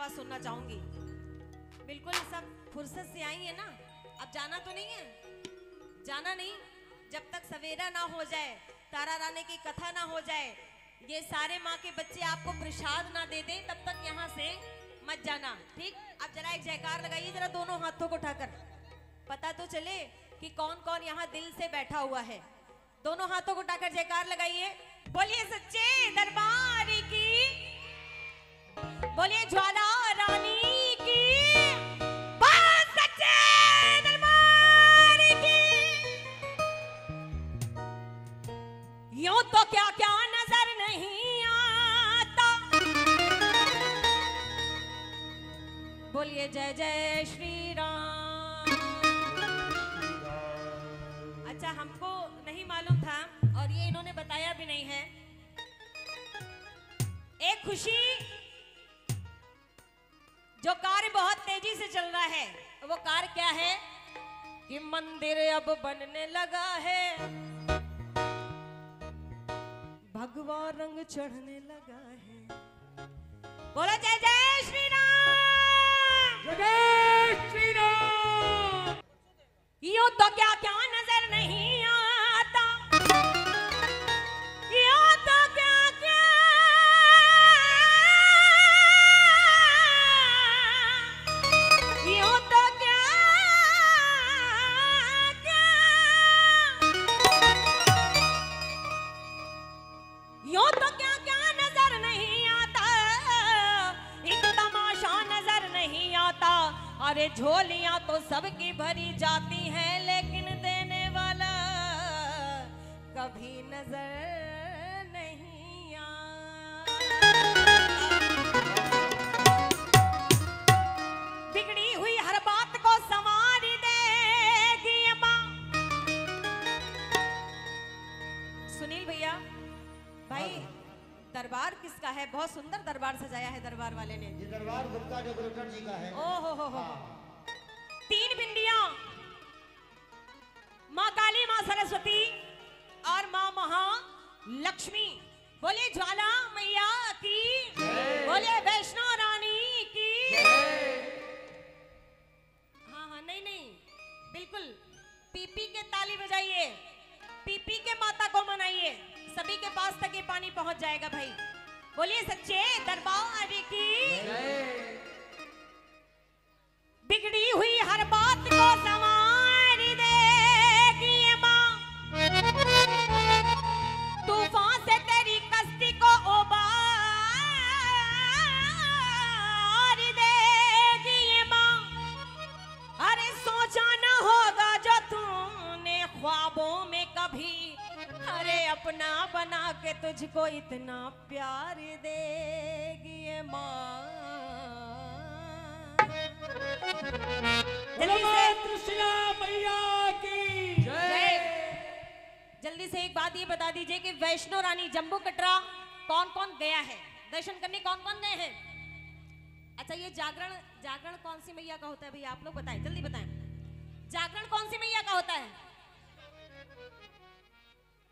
आवाज़ सुनना चाहूँगी। बिल्कुल सब फुर्सत से आई है ना? अब जाना तो नहीं है। जाना नहीं। जब तक सवेरा ना हो जाए, तारा रानी की कथा ना हो जाए, ये सारे माँ के बच्चे आपको प्रसाद ना दे दें, तब तक यहाँ से मत जाना, ठीक? अब जरा एक जयकार लगाइए, जरा दोनों हाथों को उठाकर। पता तो चले कि कौन कौन यहाँ दिल से बैठा हुआ है। दोनों हाथों को उठाकर जयकार लगाइए। बोलिए, सच्चे दरबार की बोलिए, ज्वाला रानी की की। यूँ तो क्या क्या नज़र नहीं आता। बोलिए, जय जय श्री राम। अच्छा हमको नहीं मालूम था, और ये इन्होंने बताया भी नहीं है। एक खुशी जो कार्य बहुत तेज़ी से चल रहा है, वो कार्य क्या है? कि मंदिर अब बनने लगा है। भगवान रंग चढ़ने लगा है। बोलो जय जय श्री राम। डेकोरेटर जी का है। ओ हो हो हो। तीन बिंदिया। माँ काली माँ सरस्वती और माँ महालक्ष्मी बोले ज्वाला मैया की बोले वैष्णो रानी की। हाँ हाँ नहीं नहीं। बिल्कुल। पीपी के ताली बजाइए। पीपी के माता को मनाइए। सभी के पास तक ये पानी पहुँच जाएगा भाई। बोलिए सच्चे दरबार की। बिगड़ी हुई हर बात को संवार देगी माँ। तूफ़ान से तेरी कश्ती को उबार देगी माँ। अरे सोचा न होगा जो तूने ख्वाबों में कभी। अरे अपना बना के तुझको इतना प्यार देगी माँ। बात दीजिए कि वैष्णो रानी जम्बू कटरा कौन कौन गया है? दर्शन करने कौन कौन गए हैं? अच्छा ये जागरण जागरण कौन सी मैया का होता है? भैया, आप लोग बताएँ, जल्दी बताएँ। जागरण कौन सी मैया का होता है?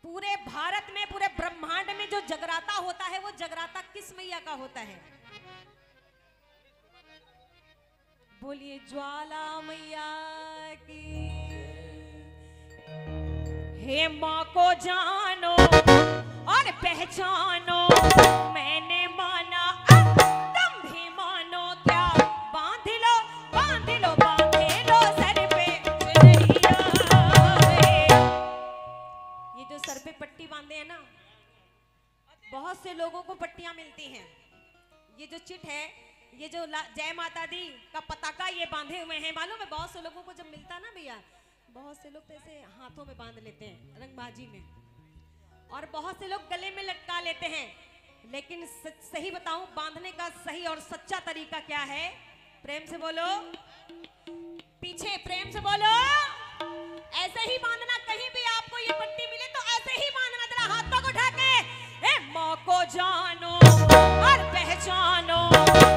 पूरे भारत में, पूरे ब्रह्मांड में जो जगराता होता है, वो जगराता किस मैया का होता है? बोलिए, ज्वाला मैया की हे माँ को जानो और पहचानो। मैंने माना, तुम भी मानो क्या? बाँध लो बाँध लो लो सर पे ये जो सर पे पट्टी बांधे हैं ना, बहुत से लोगों को पट्टियाँ मिलती हैं। ये जो चिट है, ये जो जय माता दी का पताका ये बांधे हुए हैं। मालूम है, बहुत से लोगों को जब मिलता ना भैया बहुत से लोग तो ऐसे हाथों में बाँध लेते हैं, रंगबाजी में। और बहुत से लोग गले में लटका लेते हैं। लेकिन सही बताऊँ, बांधने का सही और सच्चा तरीका क्या है? प्रेम से बोलो। पीछे, प्रेम से बोलो। ऐसे ही बांधना, कहीं भी आपको ये पट्टी मिले तो ऐसे ही बांधना, जरा हाथों को उठा के। ए माँ को जानो और पहचानो।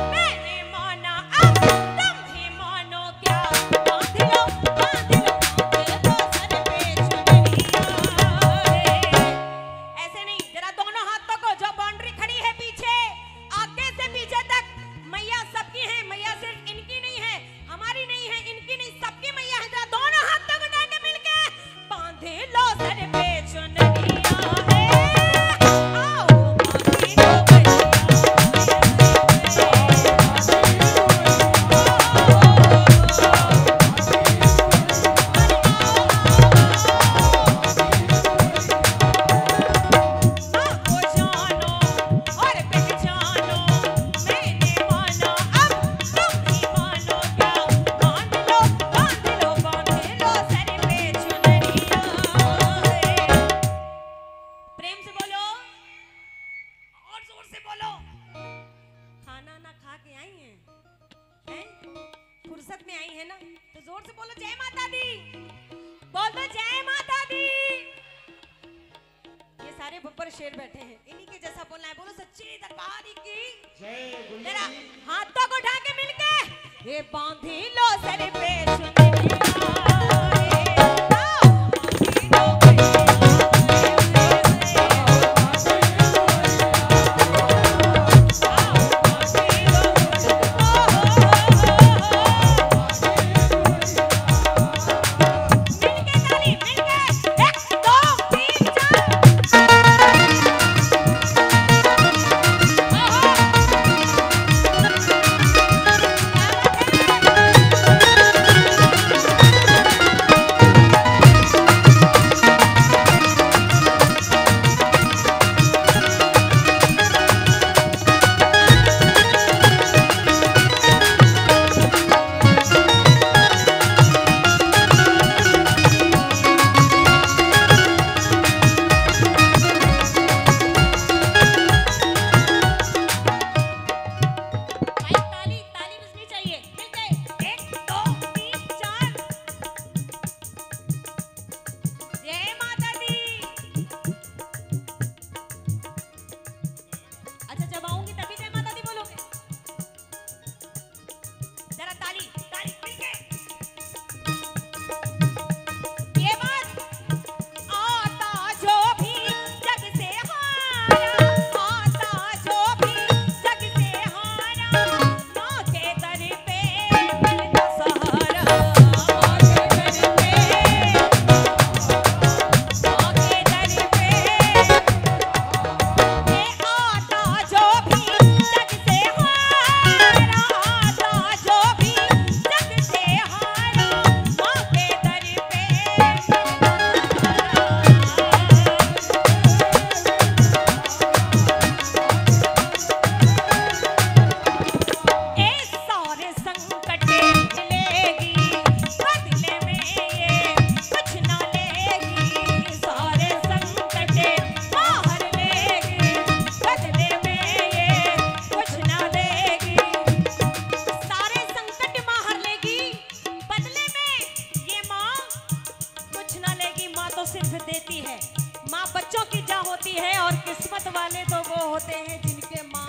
होते हैं जिनके माँ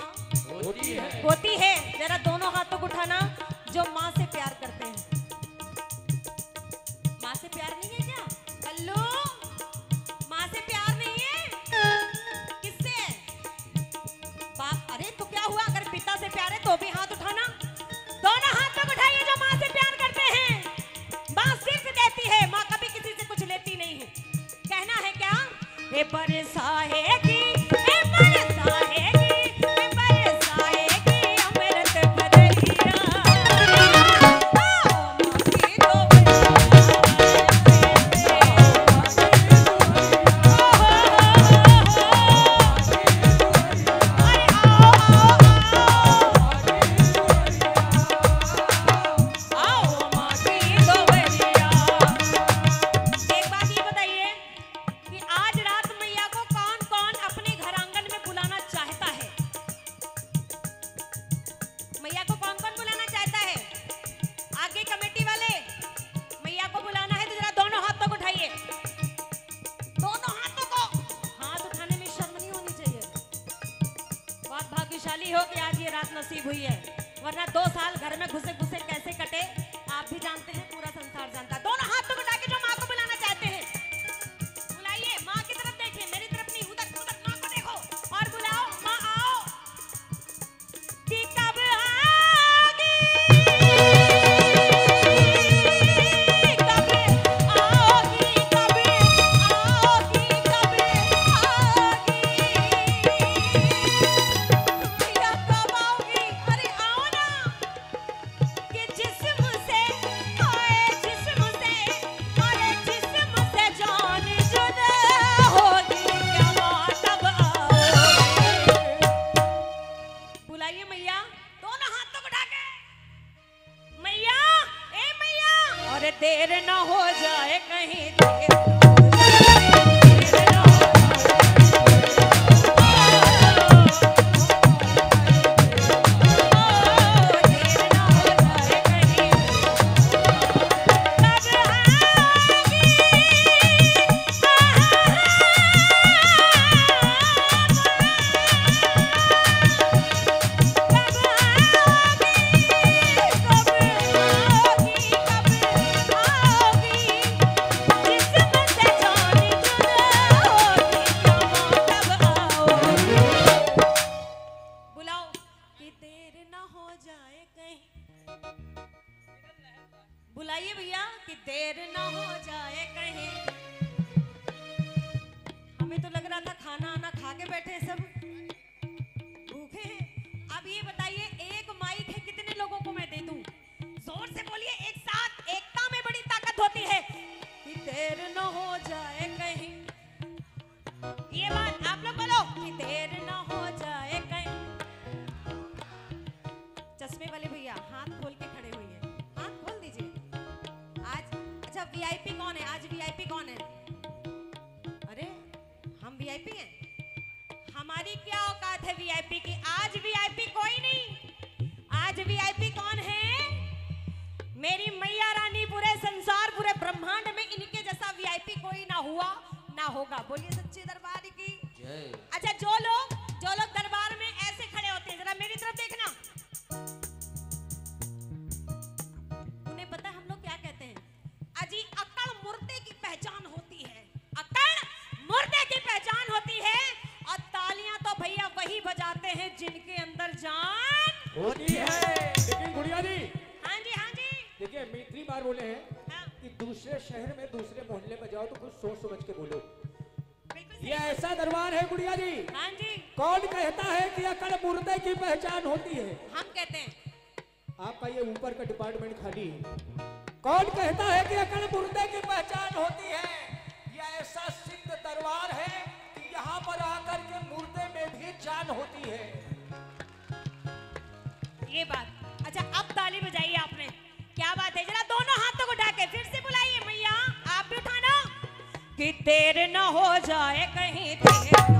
होती है। होती है। बुलाइए भैया, कि देर ना हो जाए कहीं। हमें तो लग रहा था खाना आना खा के बैठे सब। भूखे अब ये बताइए, एक माइक है, कितने लोगों को मैं दे दूँ? ज़ोर से बोलिए, एक साथ। एकता में बड़ी ताकत होती है। कि देर न हो जाए कहीं। ये बात आप लोग बोलो, कि देर ना हो जाए वीआईपी कौन है? आज वीआईपी कौन है? अरे हम वीआईपी हैं। हमारी क्या औकात है वीआईपी की? आज वीआईपी कोई नहीं। आज वीआईपी कौन है? मेरी मैया रानी पूरे संसार पूरे ब्रह्मांड में इनके जैसा वीआईपी कोई ना हुआ ना होगा। बोलिए सच्चे दरबार की। अच्छा जो लोग जो लोग दरबार में ऐसे खड़े होते हैं जरा मेरी तरफ़ देखना। कहता है कि अकड़ मुर्दे की पहचान होती है। हम कहते हैं। आपका ये ऊपर का डिपार्टमेंट खाली है। कौन कहता है कि अकड़ मुर्दे की पहचान होती है? ये ऐसा सिद्ध दरबार है कि यहाँ पर आकर के मुर्दे में भी जान होती है। ये बात। अच्छा अब ताली बजाइए आपने। क्या बात है? जरा दोनों हाथों को उठा के फिर से बुलाइए। मैया आप भी उठाना कि देर न हो जाए कहीं देर।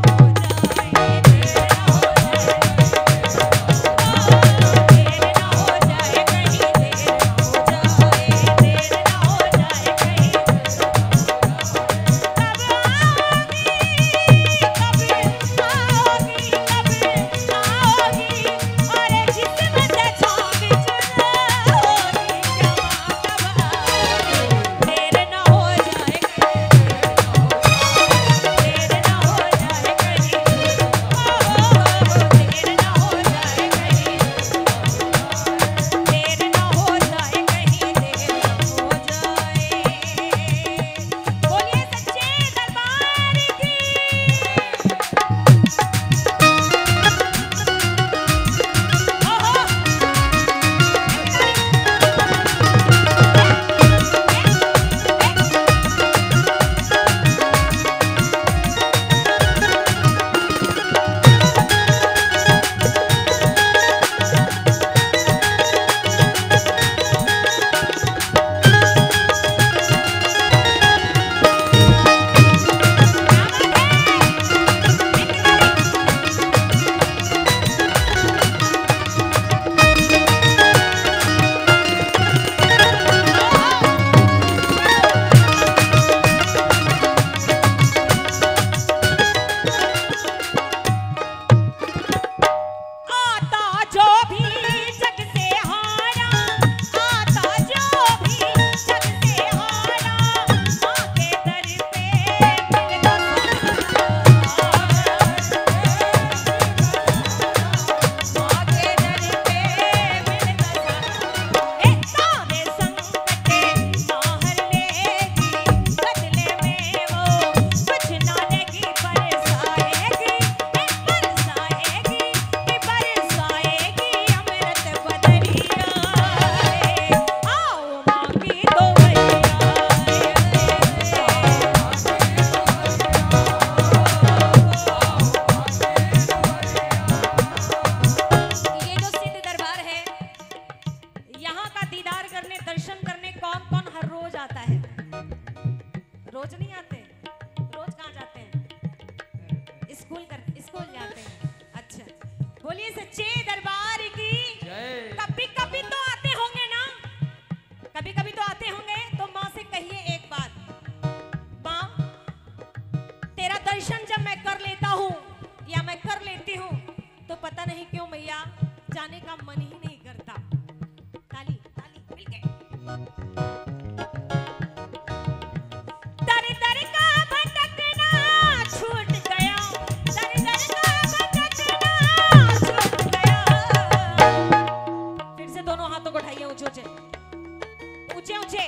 ऊँचे ऊँचे।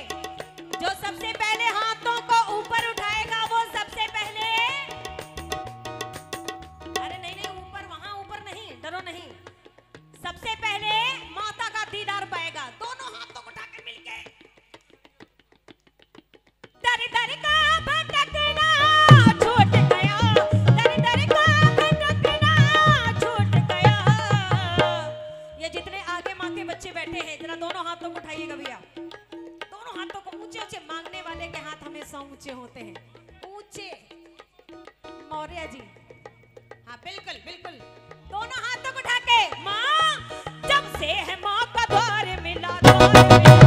जो सबसे पहले हाथों को ऊपर उठाएगा, वो सबसे पहले अरे नहीं नहीं, ऊपर, वहाँ ऊपर नहीं, डरो नहीं। सबसे पहले माता का दीदार पाएगा, दोनों हाथों को उठाकर गया। ये जितने आगे बच्चे बैठे हैं, जरा दोनों हाथों को उठाइएगा भैया। हमेशा ऊँचे होते हैं। ऊँचे। मौर्य जी। हाँ बिल्कुल बिल्कुल। दोनों हाथों को उठा के माँ जब से है माँ का द्वार मिला द्वार मिला,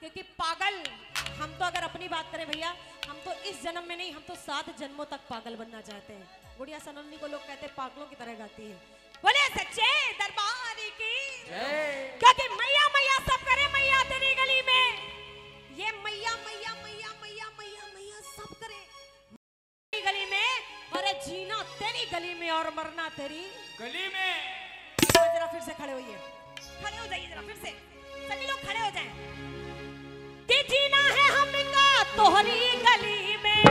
क्योंकि पागल हम तो अगर अपनी बात करें भैया हम तो इस जन्म में नहीं हम तो सात जन्मों तक पागल बनना चाहते हैं। गुड़िया सनोनी को लोग कहते हैं पागलों की तरह गाती है। बोले सच्चे दरबार की। क्योंकि मैया मैया सब करे मैया तेरी गली में। ये मैया मैया मैया मैया मैया मैया सब करे। तेरी गली में अरे जीना तेरी गली में और मरना तेरी गली में। जरा फिर से खड़े होइए। खड़े हो जाइए जरा फिर से। सभी लोग खड़े हो जाएँ। जीना है हमका तोहरी गली में।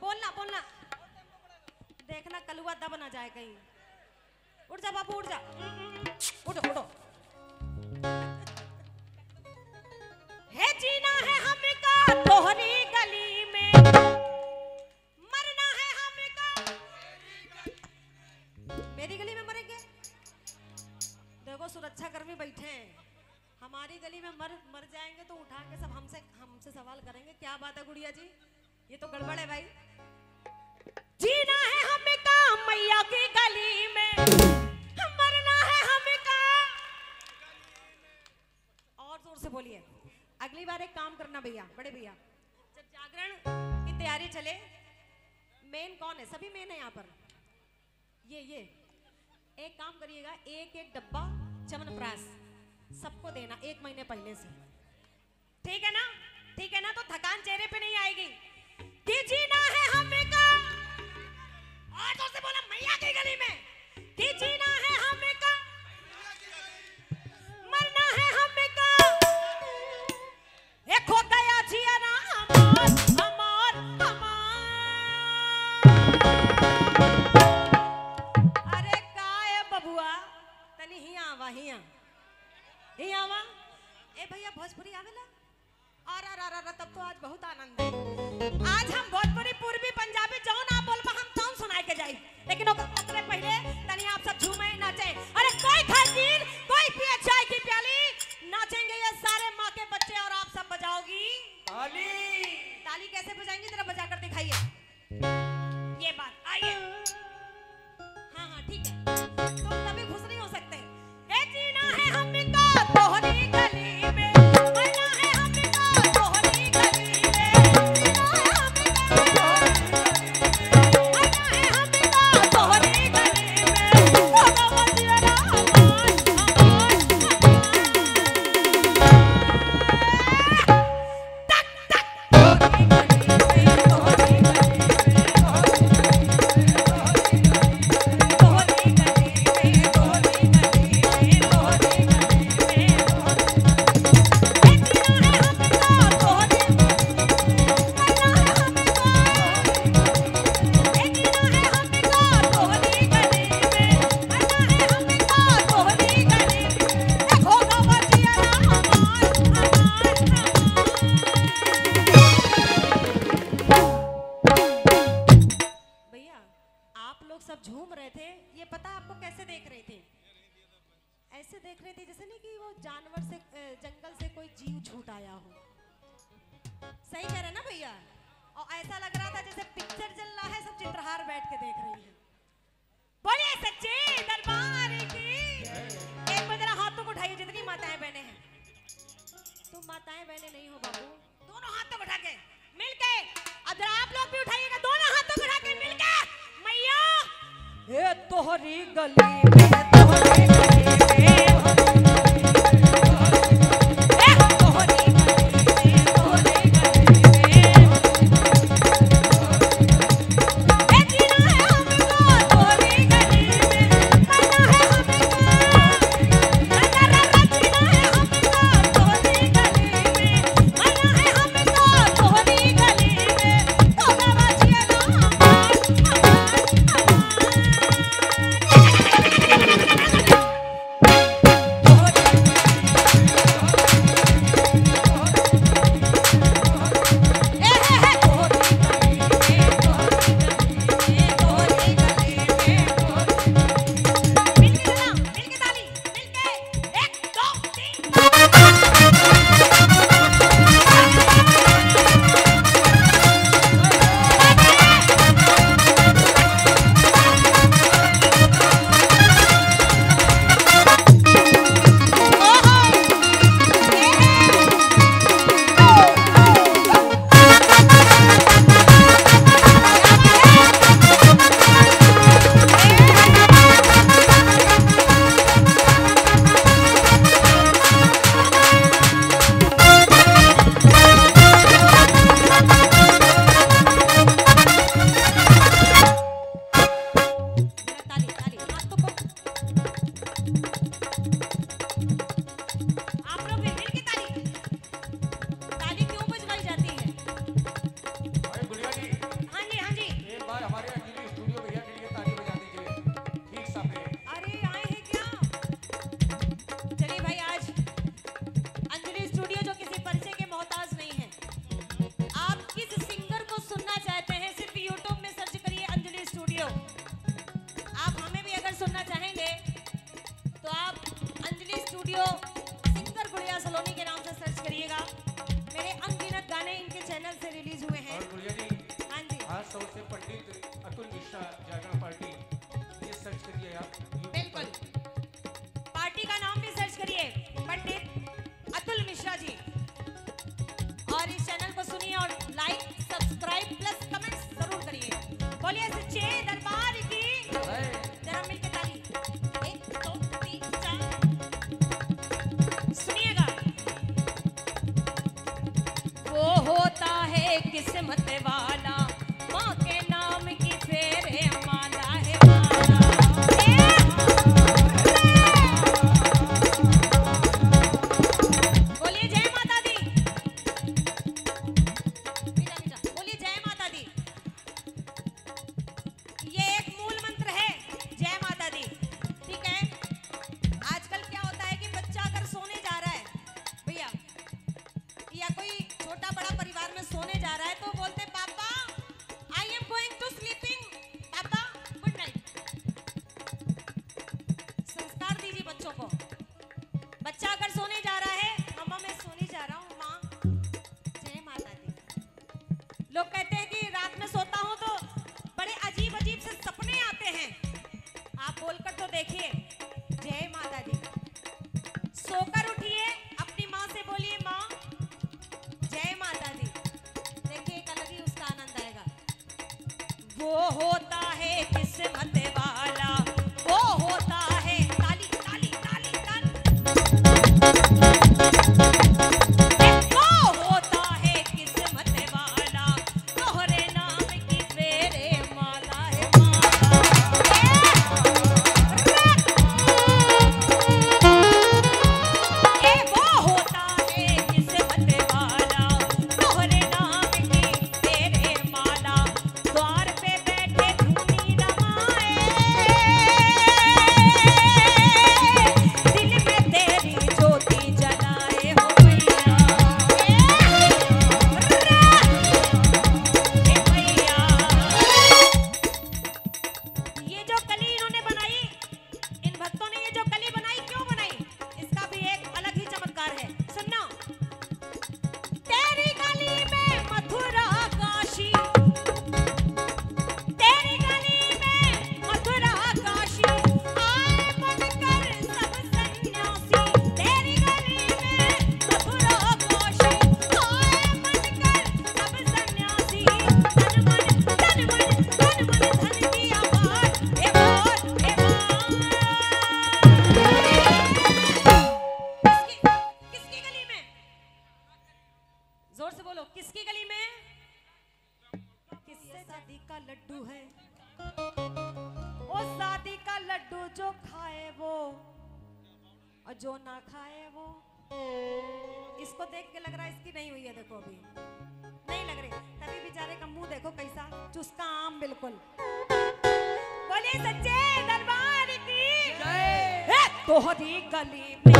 बोलना बोलना। देखना कलुआ दब ना जाए कहीं। उठ जा बाबू उठ जा। उठो उठो। है जीना है हमका तोहरी मेरी गली में मरेंगे? देखो सुरक्षा कर्मी बैठे हैं। हमारी गली में मर मर जाएँगे तो उठा के सब हमसे हमसे सवाल करेंगे, क्या बात है गुड़िया जी? ये तो गड़बड़ है भाई। जीना है हमें का मैया की गली में। मरना है हमें का और ज़ोर से बोलिए। अगली बार एक काम करना भैया, बड़े भैया। जब जागरण की तैयारी चले मेन कौन है? सभी मेन है यहाँ पर। ये ये। एक काम करिएगा, एक एक डब्बा च्यवनप्राश सबको देना, एक महीने पहले से। ठीक है ना? ठीक है ना? तो थकान चेहरे पे नहीं आएगी। जीना है हमें का। और तो से बोला, मैया की गली में। जीना है हमें आवा हिया। हिया आवा। ए भैया भोजपुरी आवेला? अरे अरे अरे तब तो आज बहुत आनंद है। आज हम भोजपुरी पूर्वी पंजाबी जौन आप बोलबा हम तौन सुनाए के जाई। लेकिन ओकर ओकरे पहले तनी आप सब झूमे नाचे। अरे कोई खातिर कोई पिए चाय की प्याली नाचेंगे ये सारे माँ के बच्चे और आप सब बजाओगी। ताली। ताली कैसे बजाएँगे? जरा बजा कर दिखाइए। ये बात आइए। गली में तोहरी गली में दरबार ही गली में